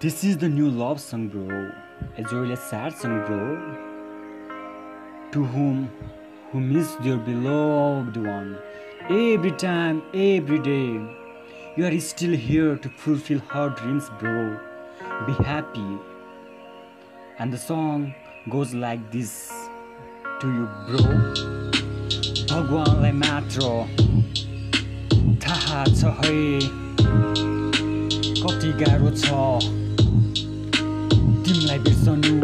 This is the new love song, bro. A joyless sad song, bro. To whom who missed your beloved one. Every time, every day, you are still here to fulfill her dreams, bro. Be happy. And the song goes like this to you, bro. भगवान्लाई मात्र थाहा छ है कति गाह्रो छ? तिमीलाई बिर्सनु।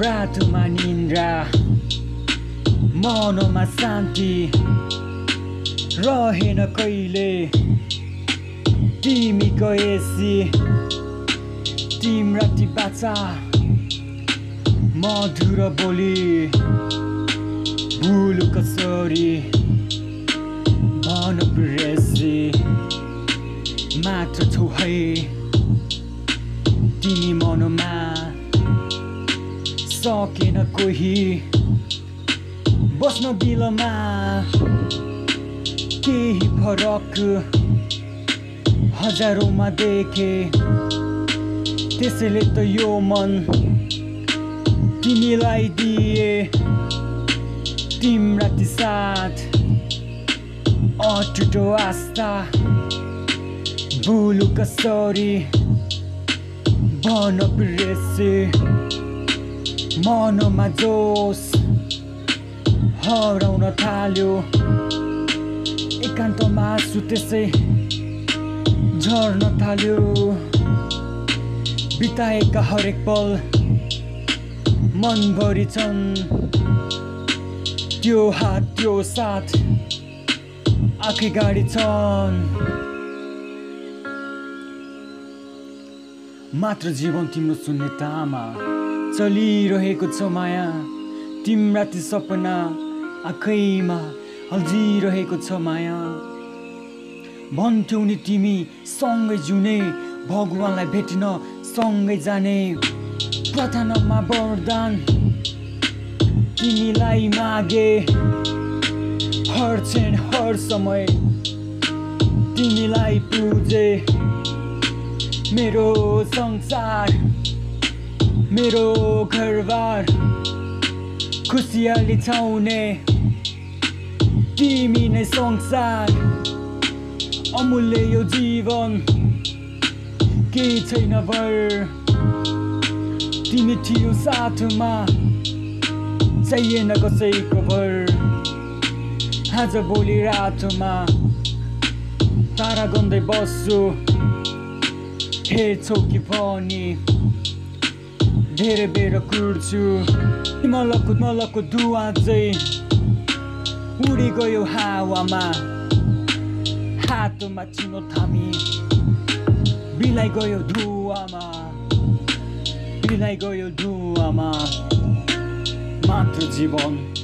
रातोमा निन्द्रा मनमा शान्ति। रहेन कहिले? तिमी गएसी तिम्रा ती बाचा। मधुर बोली भुल कसरी तिमी मनमा सकेन कोही बस्न बिलमा केही फरक हजारौँमा देखे त्यसैले त यो मन तिमीलाई दिए तिम्रा ती साथ अटुटो आस्था भुलु कसरी भन प्रेसे मनमा जोस हराउन थाल्यो। एकान्तमा आँसु त्यसै झर्न थाल्यो। बिताएका हरेक पल मनभरि छन्। त्यो हात त्यो साथ आँखै गाडी छन्। मात्र जीवन तिम्रो शून्यतामा चलिरहेको छ माया। तिम्रा ती सपना आँखैमा हल्झिरहेको छ माया। भन्थ्यौ नि तिमी सँगै जिउने भगवान्लाई भेट्न सँगै जाने प्रार्थनामा वरदान। तिमीलाई मागे हर क्षण हर समय। तिमीलाई पुजे मेरो संसार मेरो घरबार खुसियाली छाउने तिमी नै संसार। अमूल्य यो जीवन केही छैन भर? तिमी थियो साथमा चाहिएन कसैको भर। आज भोलि रातमा तारा गन्दै बस्छु। हेर्छौ कि पनि धेरै बेर कुर्छु। मलको मलको दुवा चाहिँ उडी गयो हावामा। हातमा चिनो थामी। बिलाइ गयो धुवामा। बिलाइ गयो धुवामा। मात्र जीवन।